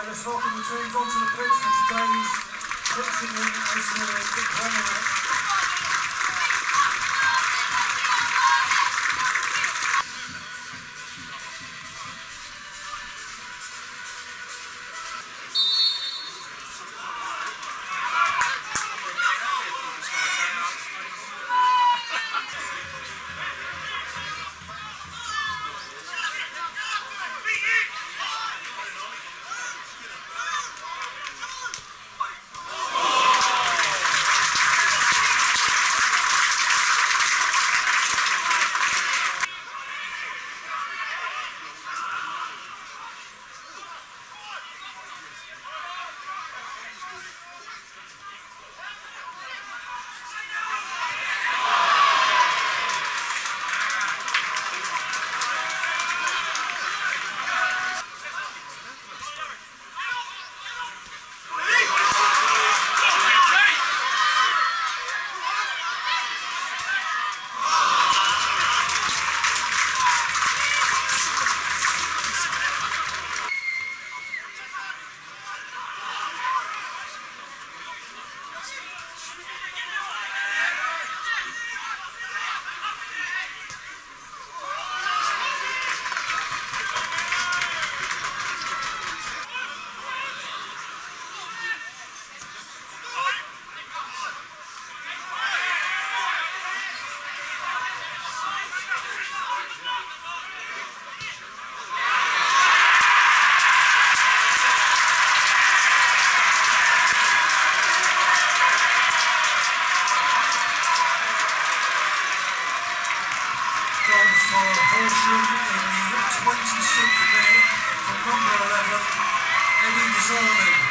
Right, let's welcome the teams onto the pitch for today's Pitching Brixton National Premier Gone for Horsham in the 26th minute from number 11, Eddie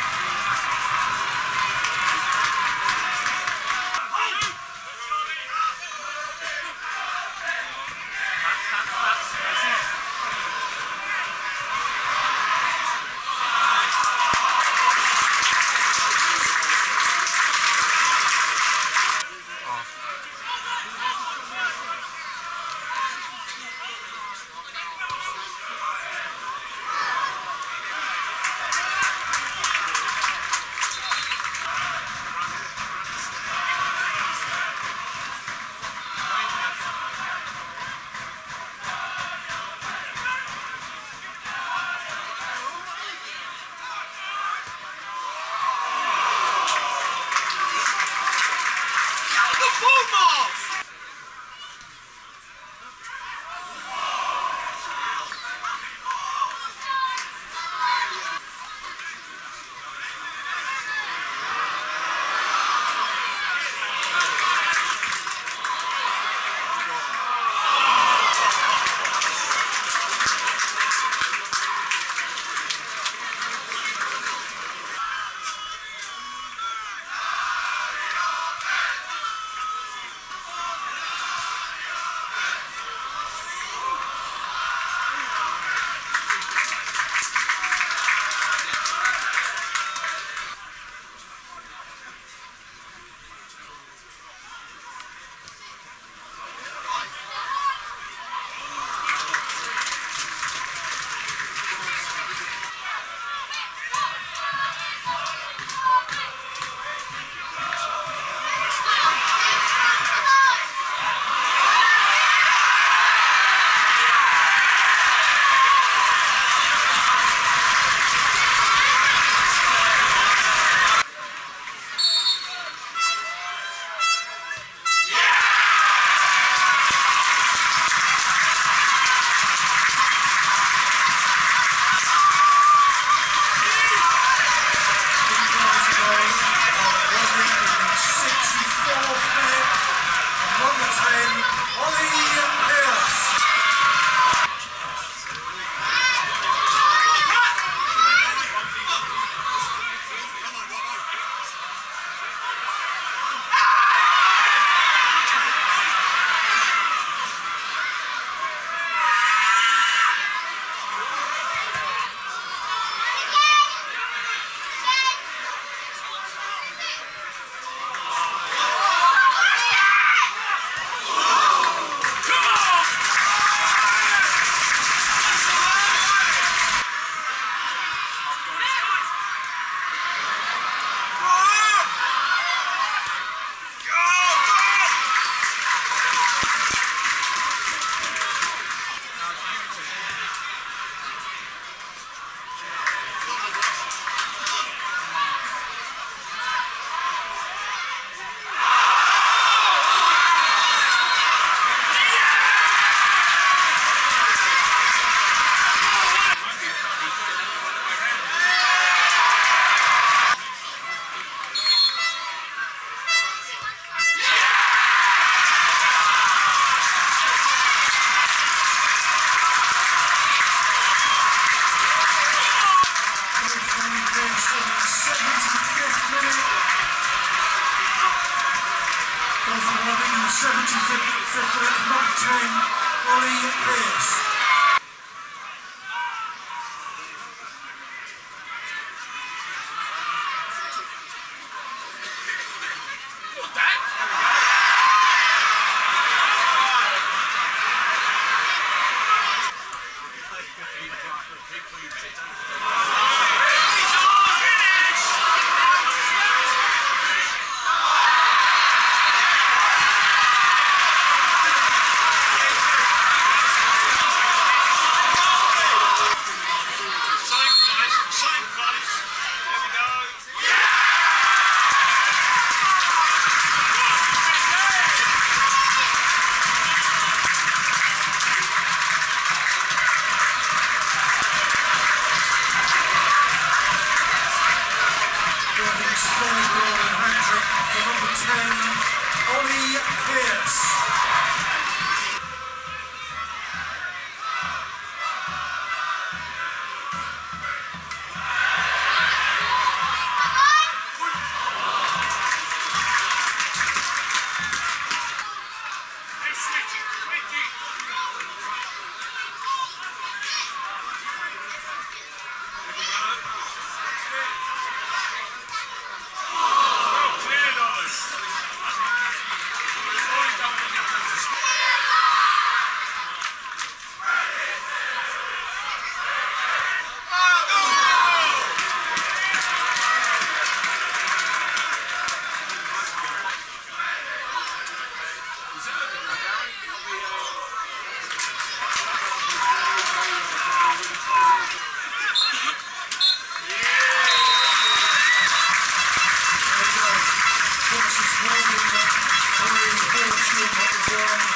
75th minute. Both Rubbing in the 75th minute, number 10, Ollie Pearce. strike goal for number 10, Ollie Pearce. Thank you.